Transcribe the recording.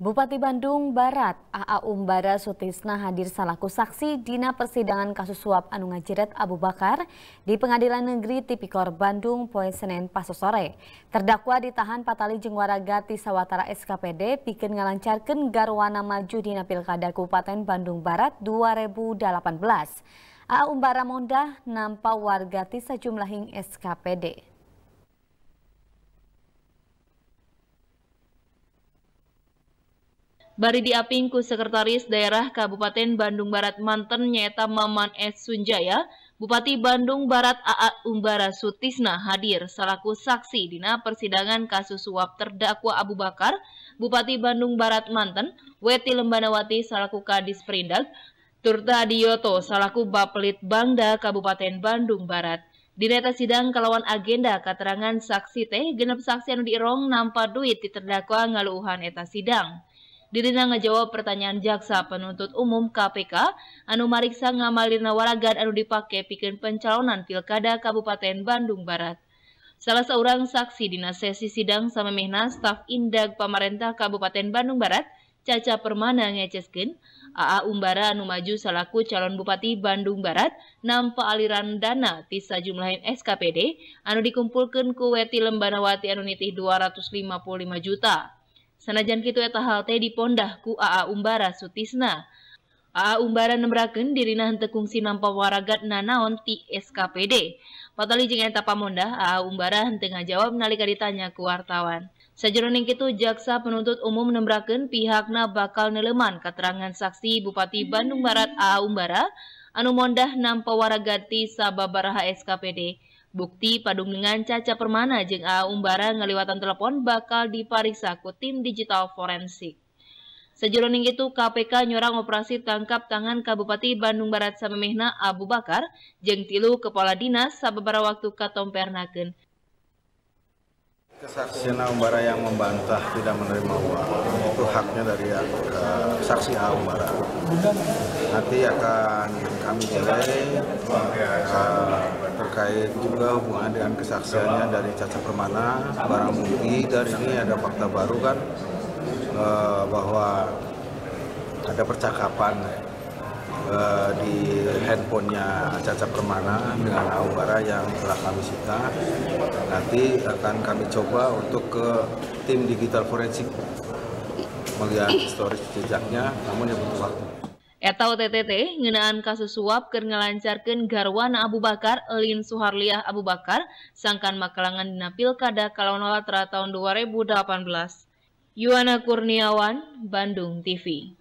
Bupati Bandung Barat, AA Umbara Sutisna hadir salaku saksi dina persidangan kasus suap anu ngajiret Abu Bakar di Pengadilan Negeri Tipikor Bandung poe Senin paso sore. Terdakwa ditahan patali jeung waraga ti sawatara SKPD pikeun ngalancarkeun garwana maju dina Pilkada Kabupaten Bandung Barat 2018. AA Umbara mondah nampa warga ti sajumlahing SKPD. Bari diaping ku Sekretaris Daerah Kabupaten Bandung Barat Manten nyaeta Maman S. Sunjaya, Bupati Bandung Barat AA Umbara Sutisna hadir selaku saksi dina persidangan kasus suap terdakwa Abu Bakar, Bupati Bandung Barat Manten, Weti Lembanawati selaku Kadis Perindak, Turta Adioto selaku Bapelit Bangda Kabupaten Bandung Barat. Di neta sidang kalawan agenda keterangan saksi teh genep saksi anu diirong nampa duit di terdakwa ngaluuhan eta sidang. Dirina ngejawab pertanyaan jaksa penuntut umum KPK anu mariksa ngamalirna waragan anu dipake pikeun pencalonan Pilkada Kabupaten Bandung Barat. Salah seorang saksi dina sesi sidang samemehna staf Indag Pamarentah Kabupaten Bandung Barat, Caca Permana ngeceskeun AA Umbara anu maju salaku calon Bupati Bandung Barat nampa aliran dana ti sajumlah SKPD anu dikumpulkeun ku Weti Lembanawati anu nitih 255 juta. Sanajan kitu eta hal teh dipondah ku AA Umbara Sutisna. AA Umbara nembrakeun dirina henteu kungsi nampa nanaon ti SKPD. Patali jeung eta pamondah AA Umbara henteu ngajawab nalika ditanya ku wartawan. Sajroning kitu jaksa penuntut umum nembrakeun pihakna bakal neleman keterangan saksi Bupati Bandung Barat AA Umbara anu mondah nampa waragati sababaraha SKPD Bukti padung dengan Caca Permana jeung A Umbara ngaliwatan telepon bakal dipariksa ku tim digital forensik. Sejroning itu KPK nyorang operasi tangkap tangan Kabupaten Bandung Barat samemehna Abu Bakar jeung tilu kepala dinas sababara waktu katompernakeun. Kesaksian Umbara yang membantah tidak menerima uang itu haknya dari uh, saksi A Umbara. Nanti akan kami nilai uh, terkait juga hubungan dengan kesaksiannya dari Caca Permana, barang bukti dari ini ada fakta baru kan uh, bahwa ada percakapan uh, di handphonenya Caca Permana dengan Aubara yang telah kami sita. Nanti akan kami coba untuk ke tim digital forensik melihat historis jejaknya, namun yang butuh waktu. Eta OTTT ngenaan kasus suap keur ngalancarkeun garwana Abu Bakar Elin Suharliah Abu Bakar sangkan makalangan dina Pilkada Kalonolatra tahun 2018. Yuana Kurniawan, Bandung TV.